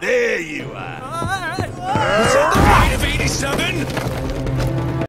There you are. Is that the weight of 87?